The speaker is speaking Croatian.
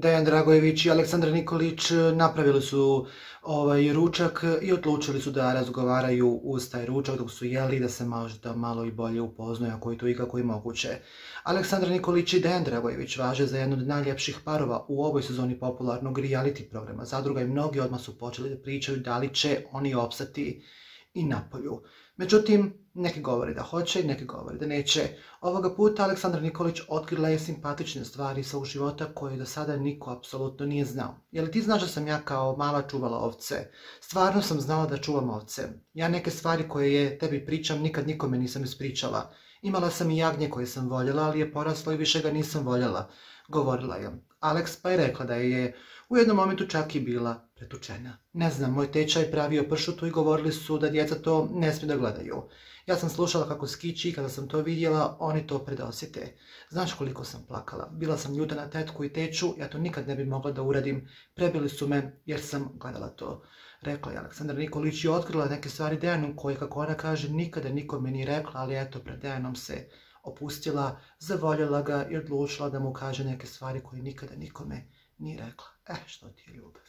Dejan Dragojević i Aleksandar Nikolić napravili su ovaj ručak i odlučili su da razgovaraju uz taj ručak dok su jeli da se možda malo i bolje upoznaju ako je to ikako i moguće. Aleksandar Nikolić i Dejan Dragojević važe za jednu od najljepših parova u ovoj sezoni popularnog reality programa Zadruga i mnogi odmah su počeli da pričaju da li će oni opstati i napolju. Međutim, neki govori da hoće, neki govori da neće. Ovoga puta Aleksandar Nikolić otkrila je simpatične stvari svog života koje do sada niko apsolutno nije znao. Jel ti znaš da sam ja kao mala čuvala ovce? Stvarno sam znala da čuvam ovce. Ja neke stvari koje je tebi pričam nikad nikome nisam ispričala. Imala sam i jagnje koje sam voljela, ali je poraslo i više ga nisam voljela. Govorila je. Alex pa je rekla da je u jednom momentu čak i bila pretučena. Ne znam, moj tečaj pravio pršutu i govorili su da djeca to ne smije da gledaju. Ja sam slušala kako skiči i kada sam to vidjela, oni to predosjete. Znaš koliko sam plakala. Bila sam ljuta na tetku i teču, ja to nikad ne bi mogla da uradim. Prebili su me jer sam gledala to. Rekla je Aleksandra Nikolić i otkrila neke stvari Dejanu koje, kako ona kaže, nikada nikome nije rekla, ali eto, pred Dejanom se opustila, zavoljela ga i odlučila da mu kaže neke stvari koje nikada nikome nije rekla. E, što ti je ljubav?